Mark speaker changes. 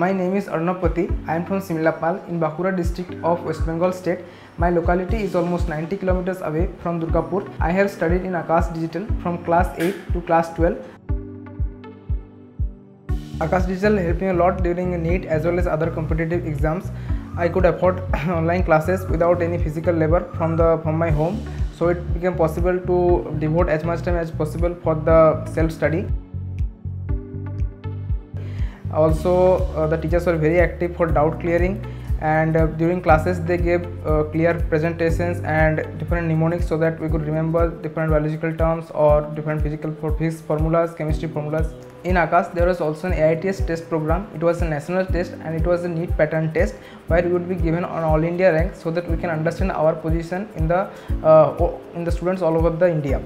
Speaker 1: My name is Arnab Pati. I am from Simlapal in Bankura district of West Bengal state. My locality is almost 90 kilometers away from Durgapur. I have studied in Aakash Digital from class 8 to class 12. Aakash Digital helped me a lot during NEET as well as other competitive exams. I could afford online classes without any physical labor from the from my home. So it became possible to devote as much time as possible for the self study also uh, the teachers were very active for doubt clearing and uh, during classes they gave uh, clear presentations and different mnemonics so that we could remember different biological terms or different physical physics formulas chemistry formulas. In Aakash there was also an AITS test program. It was a national test and it was a NEET pattern test where we would be given an all india rank so that we can understand our position in the uh, in the students all over the india